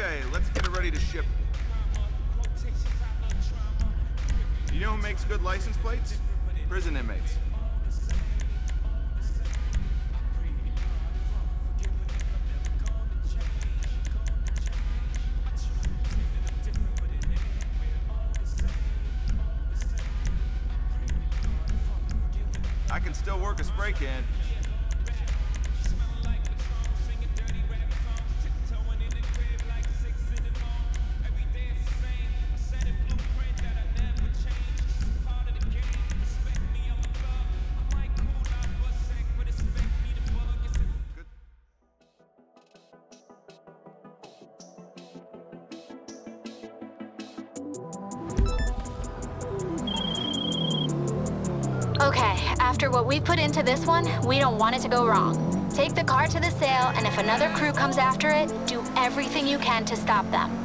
Okay, let's get it ready to ship. You know who makes good license plates? Prison inmates. I can still work a spray can. After what we put into this one, we don't want it to go wrong. Take the car to the sale, and if another crew comes after it, do everything you can to stop them.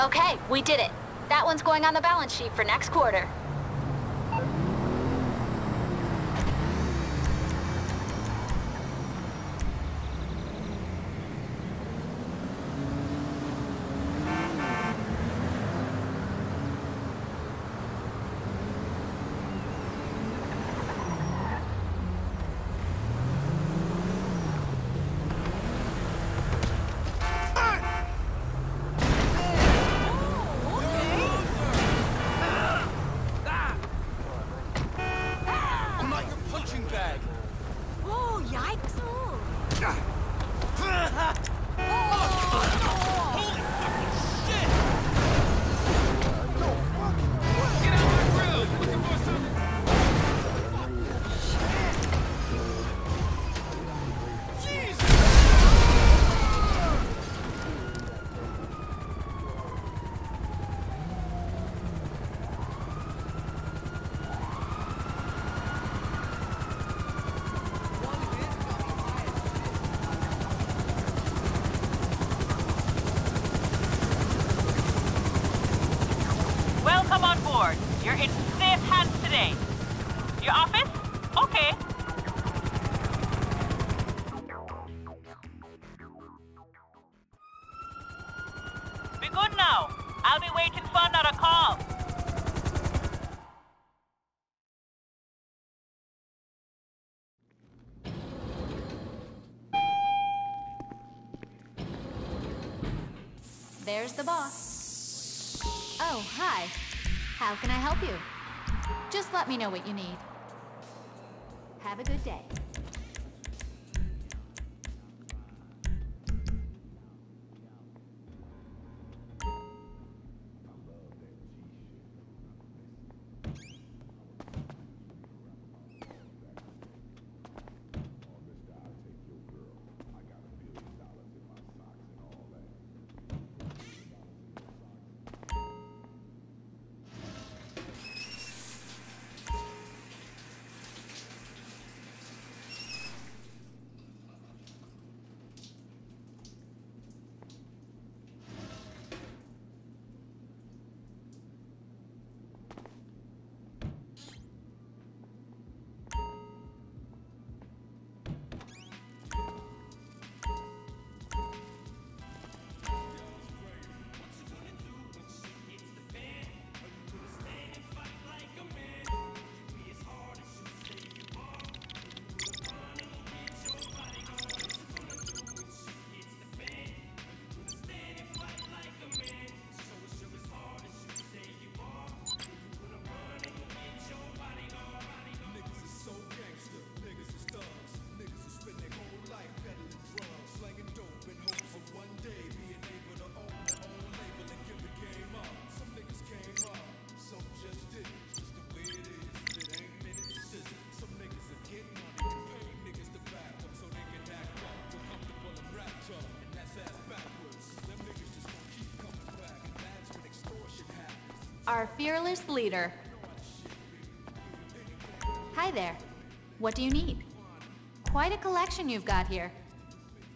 Okay, we did it. That one's going on the balance sheet for next quarter. Board. You're in safe hands today. Your office? Okay. Be good now. I'll be waiting for another call. There's the boss. Oh, hi. How can I help you? Just let me know what you need. Have a good day. Our fearless leader. Hi there. What do you need? Quite a collection you've got here.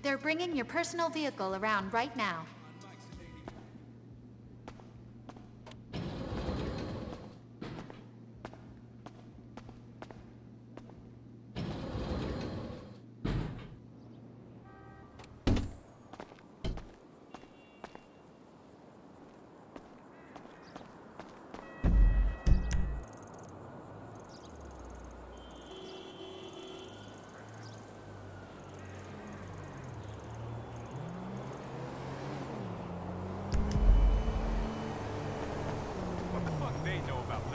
They're bringing your personal vehicle around right now. they know about